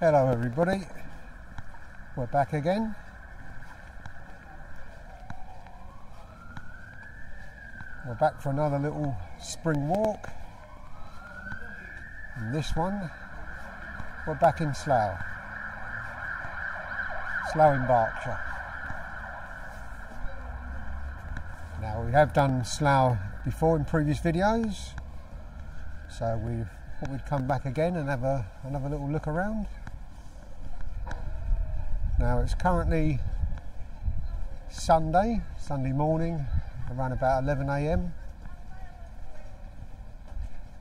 Hello everybody, we're back again. We're back for another little spring walk. And this one, we're back in Slough. Slough in Berkshire. Now we have done Slough before in previous videos, so we thought we'd come back again and have a, another little look around. Now it's currently Sunday, Sunday morning, around about 11am,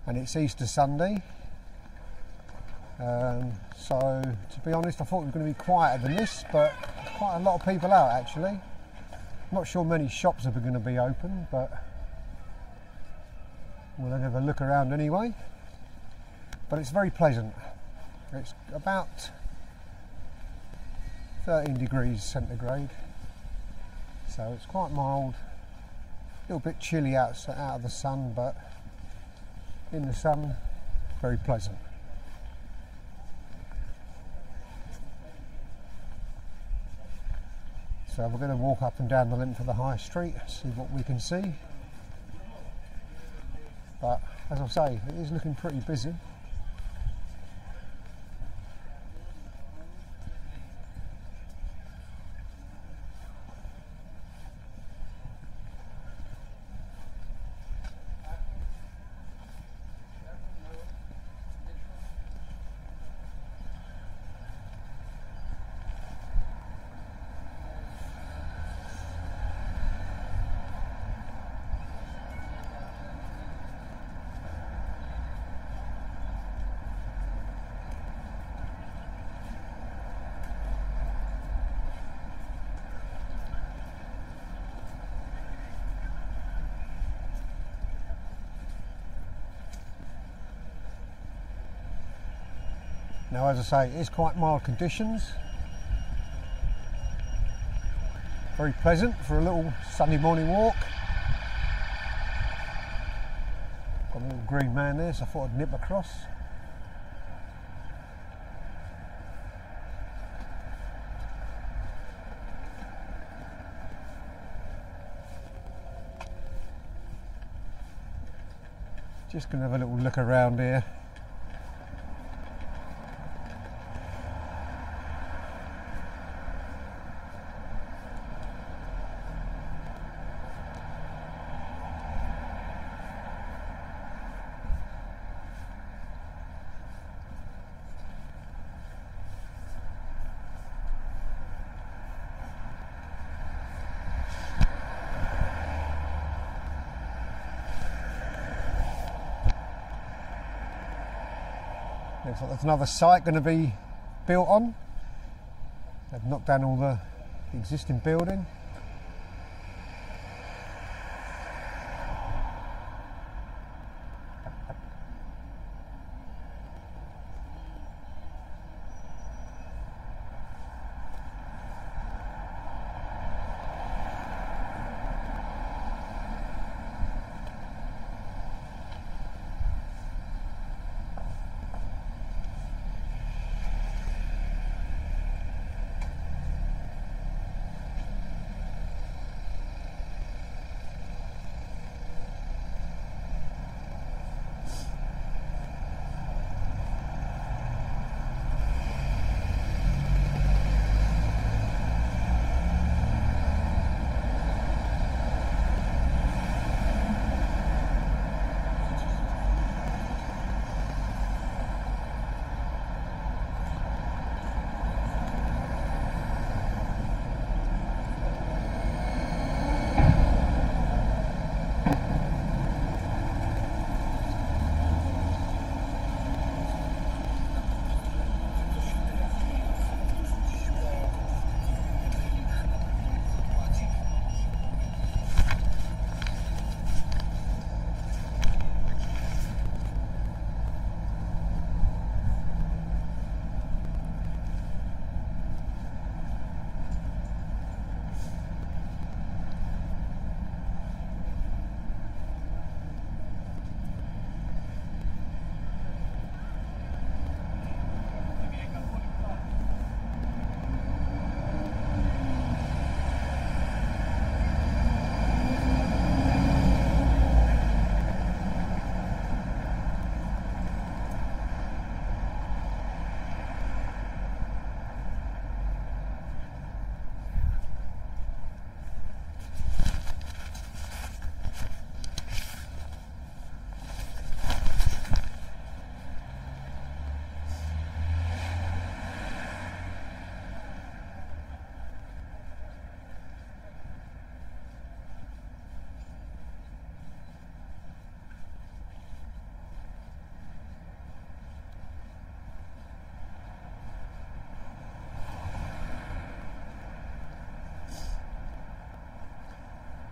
and it's Easter Sunday. Um, so, to be honest, I thought it was going to be quieter than this, but quite a lot of people out actually. Not sure many shops are going to be open, but we'll have a look around anyway. But it's very pleasant. It's about 13 degrees centigrade, so it's quite mild. A little bit chilly out, out of the sun, but in the sun, very pleasant. So we're going to walk up and down the length of the high street, see what we can see. But as I say, it is looking pretty busy. Now, as I say, it is quite mild conditions. Very pleasant for a little Sunday morning walk. Got a little green man there, so I thought I'd nip across. Just going to have a little look around here. Looks like there's another site going to be built on. They've knocked down all the existing building.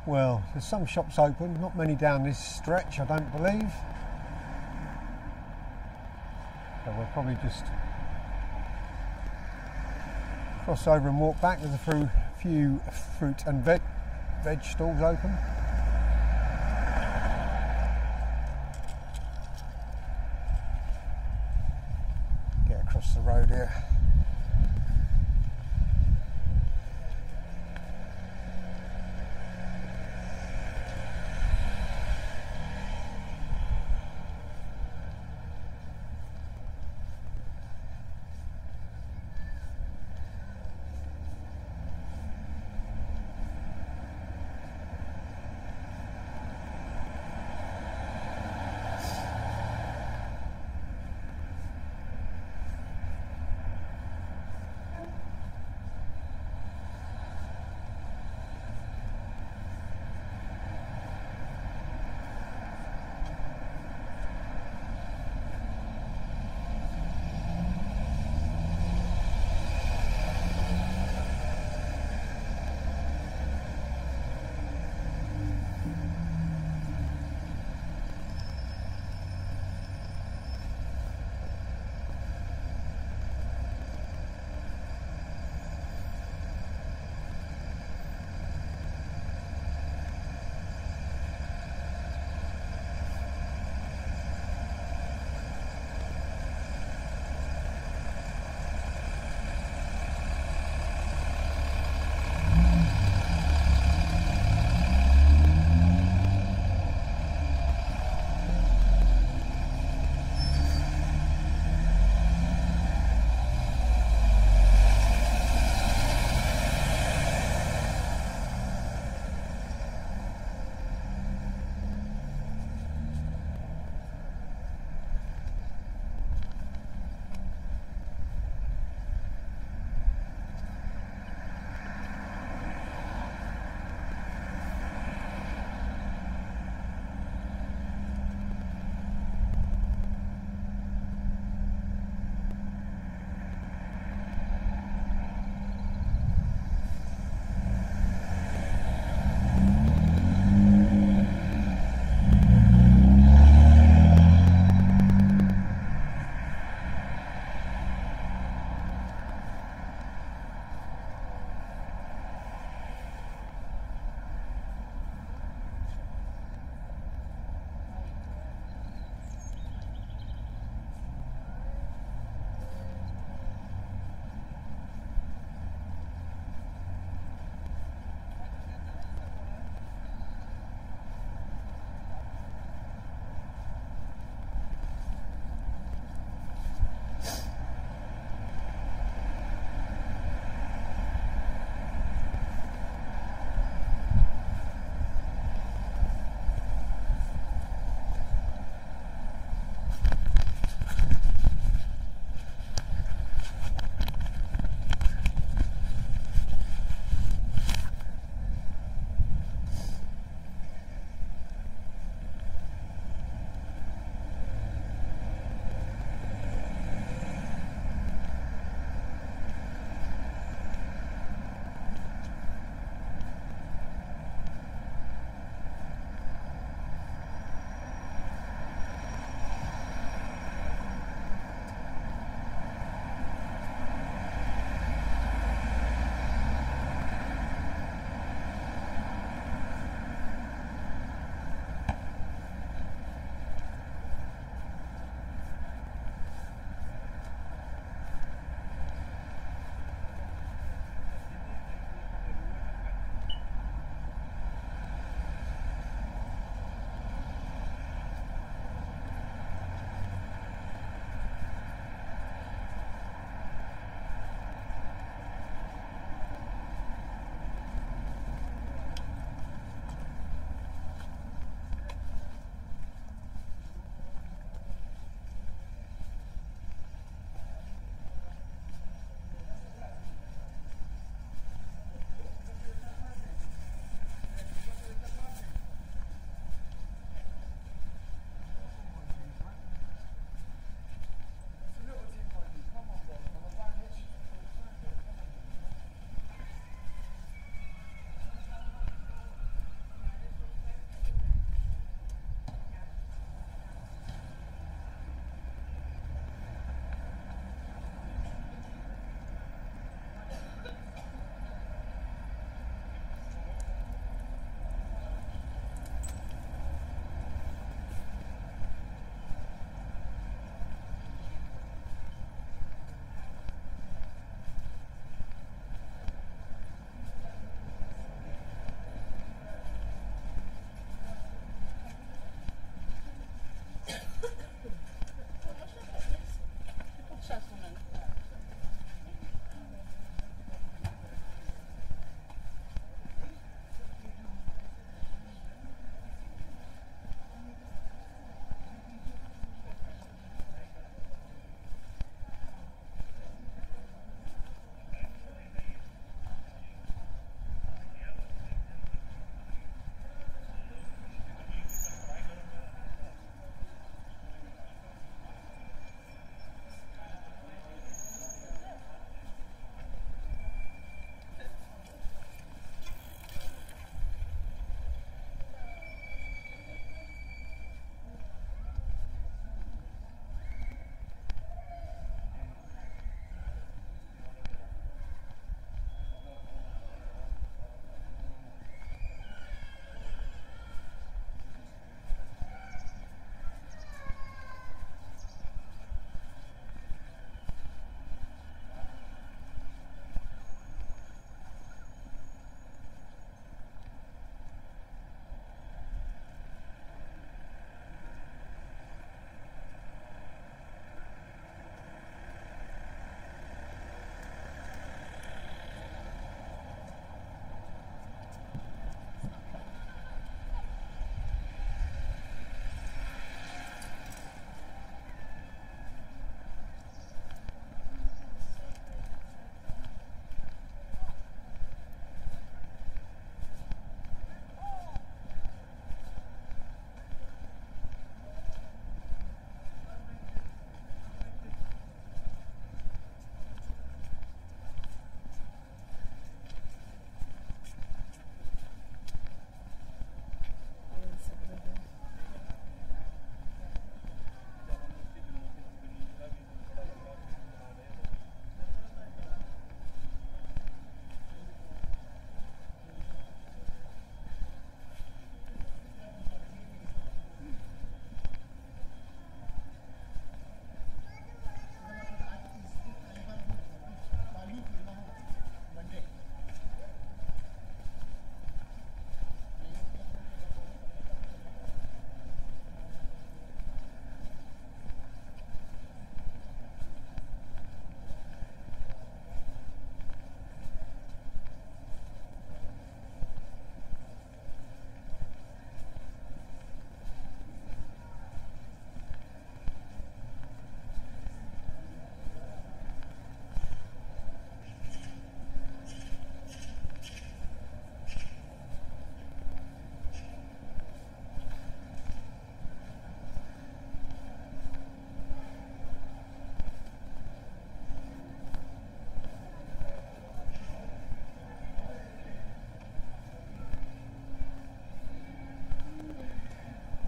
Well, there's some shops open, not many down this stretch, I don't believe. So we'll probably just cross over and walk back. There's a few, fruit and veg, veg stalls open. Get across the road here.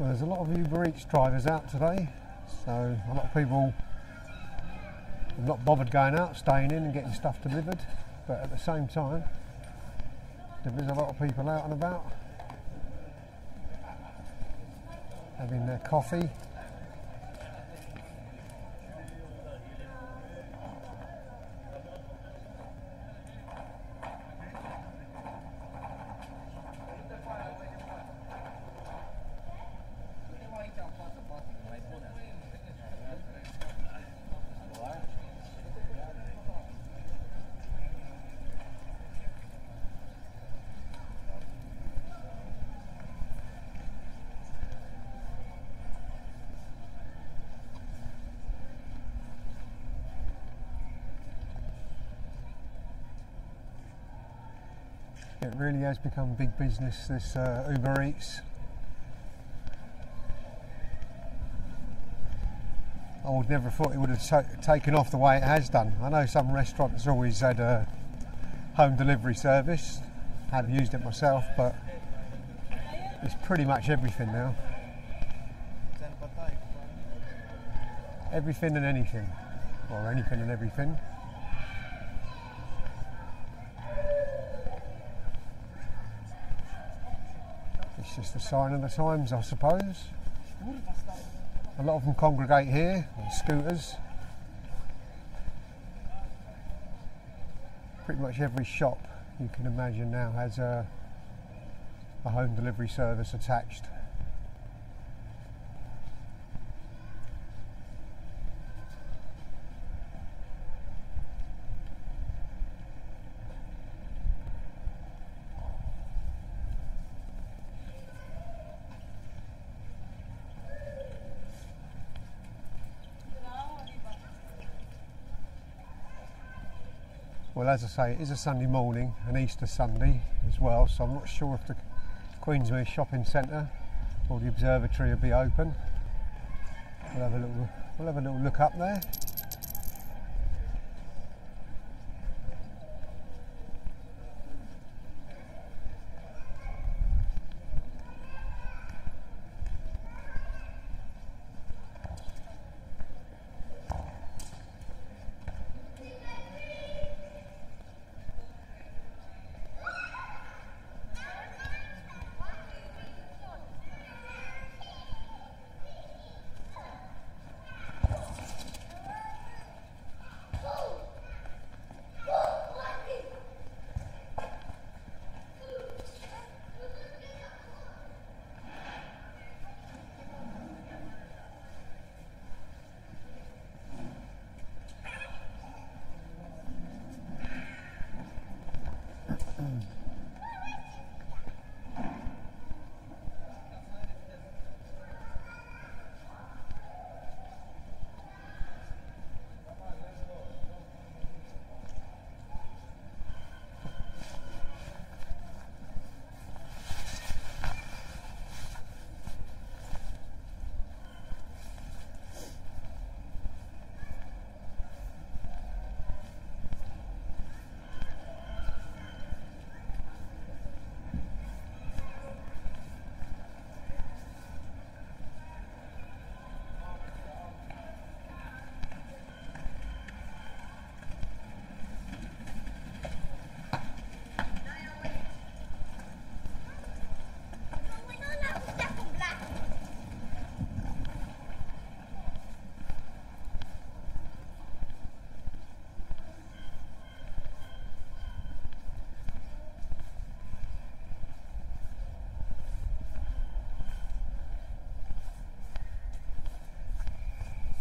There's a lot of Uber Eats drivers out today, so a lot of people have not bothered going out, staying in and getting stuff delivered, but at the same time, there is a lot of people out and about having their coffee. It really has become big business, this uh, Uber Eats. I would never have thought it would have taken off the way it has done. I know some restaurants always had a home delivery service, I have used it myself, but it's pretty much everything now. Everything and anything, or anything and everything. It's just a sign of the times, I suppose. A lot of them congregate here on scooters. Pretty much every shop you can imagine now has a, a home delivery service attached. Well, as I say, it is a Sunday morning, an Easter Sunday as well, so I'm not sure if the Queensmere Shopping Centre or the observatory will be open. We'll have a little, we'll have a little look up there.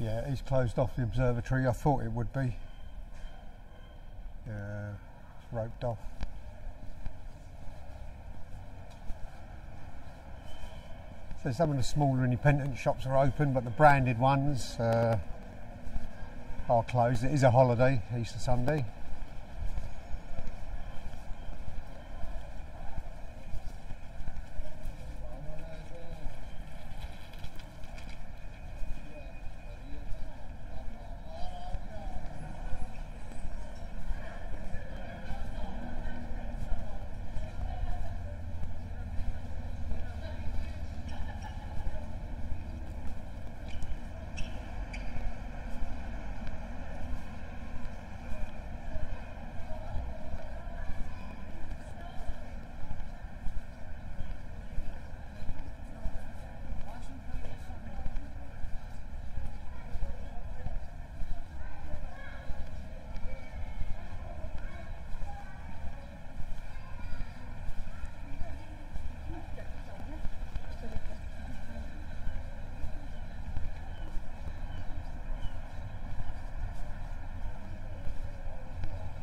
Yeah, it is closed off the observatory. I thought it would be. Yeah, it's roped off. So some of the smaller independent shops are open, but the branded ones uh, are closed. It is a holiday, Easter Sunday.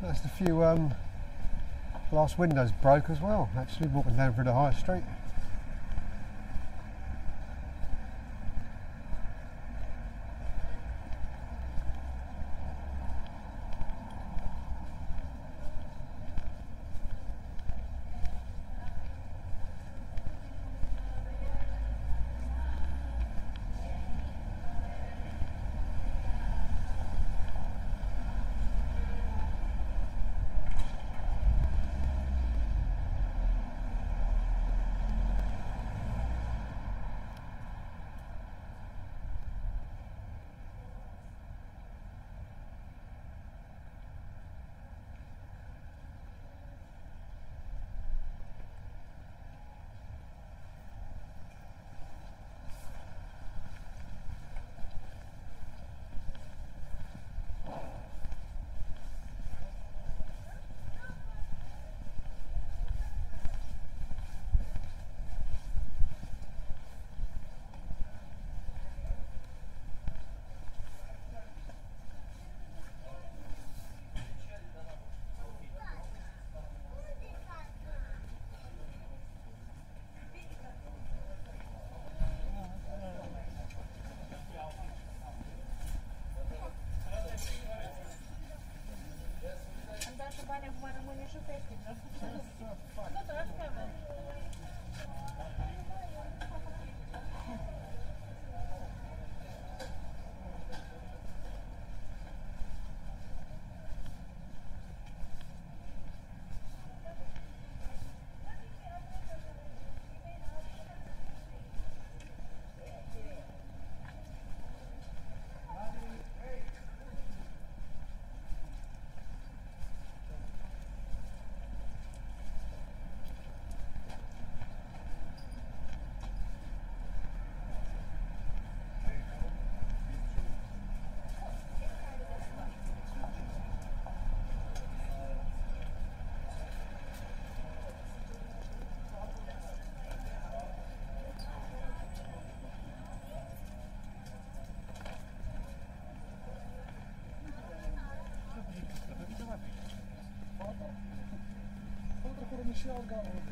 That's a few um, glass windows broke as well, actually, walking down through the high street. trabalha voar a molha chupeta. Pentru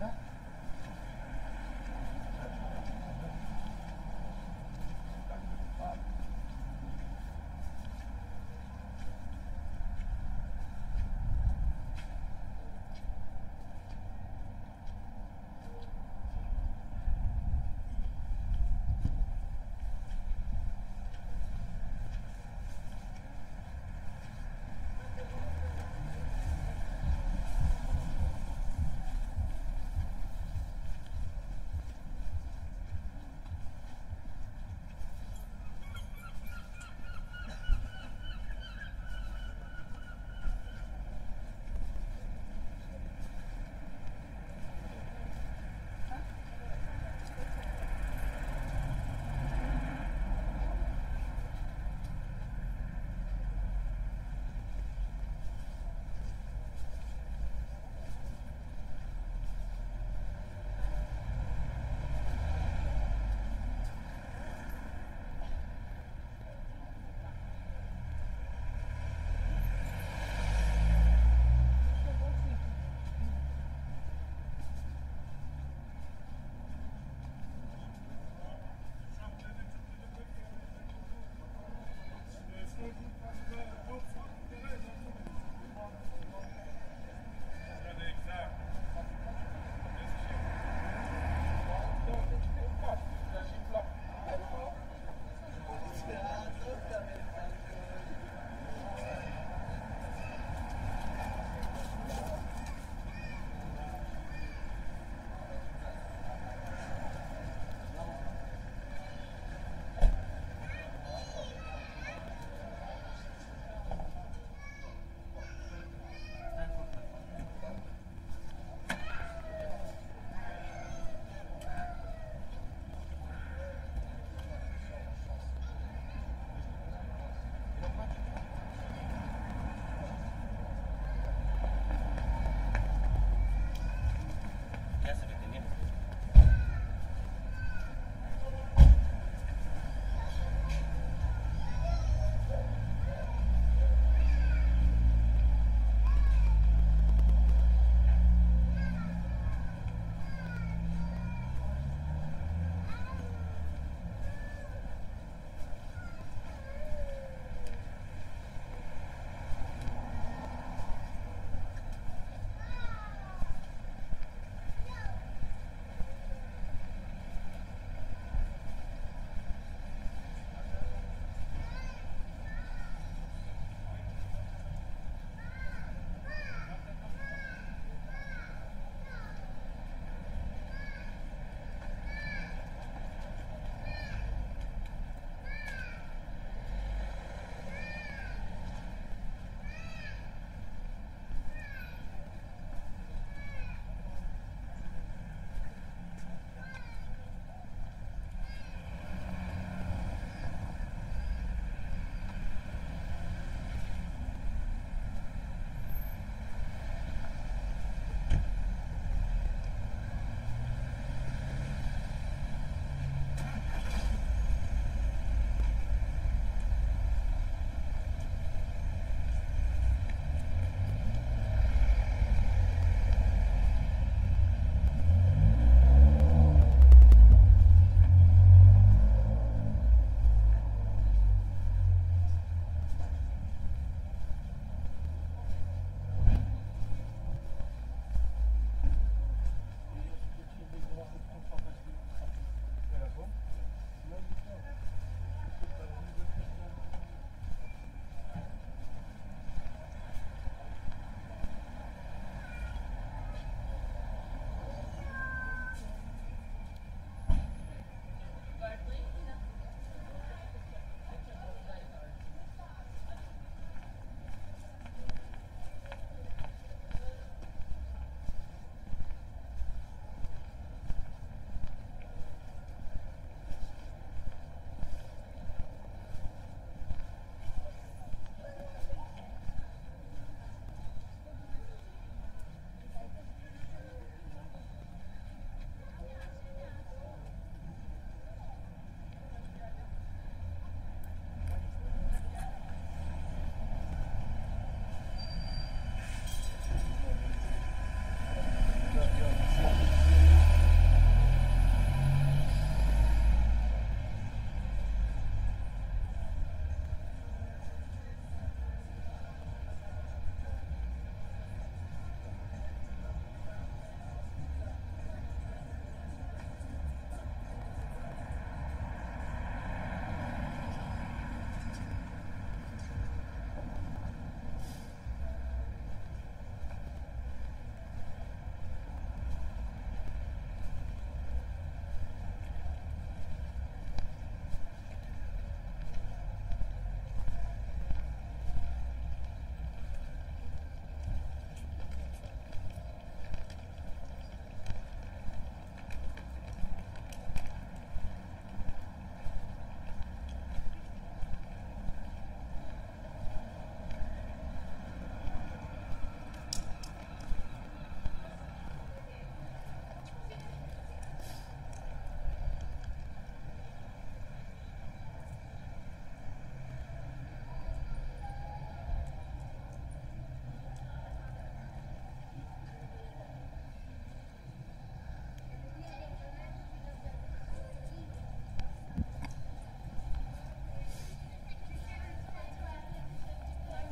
어?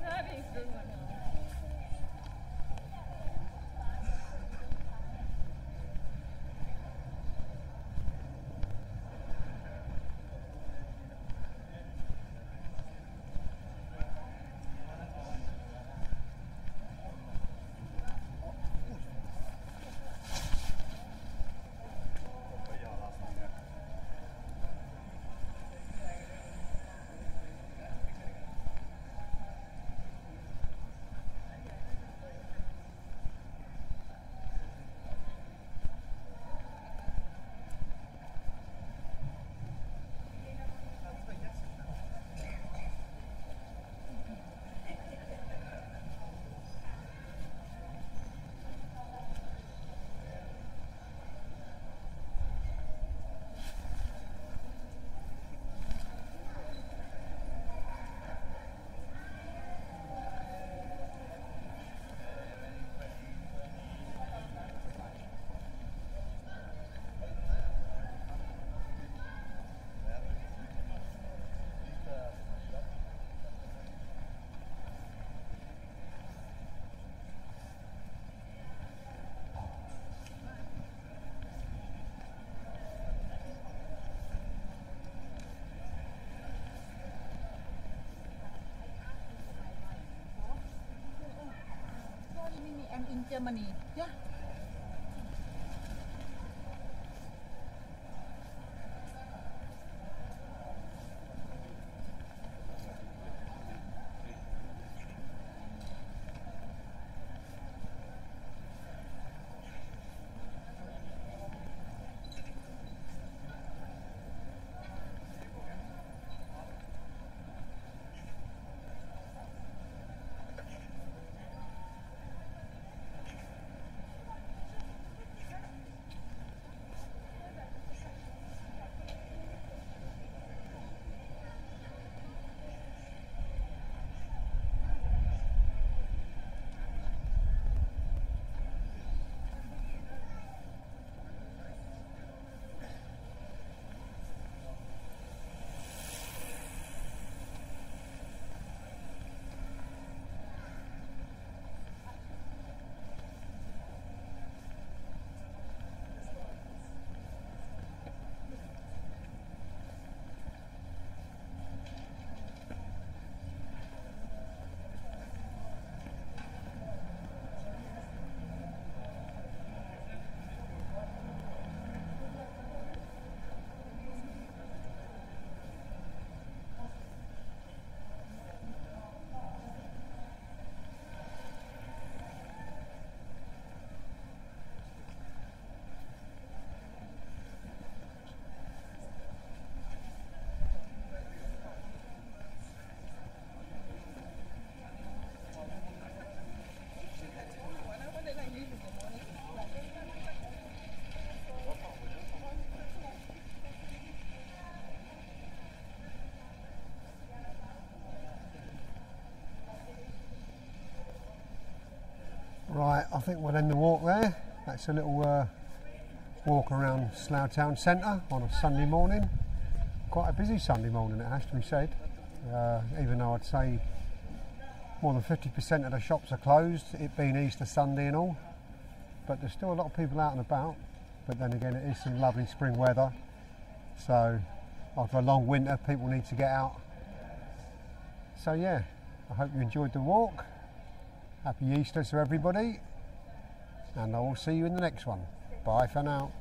That'd be a good one. And in Germany. Right, I think we'll end the walk there. That's a little uh, walk around Slough Town Centre on a Sunday morning. Quite a busy Sunday morning, it has to be said. Uh, even though I'd say more than 50% of the shops are closed, it being Easter Sunday and all. But there's still a lot of people out and about. But then again, it is some lovely spring weather. So after a long winter, people need to get out. So yeah, I hope you enjoyed the walk. Happy Easter to everybody, and I will see you in the next one. Bye for now.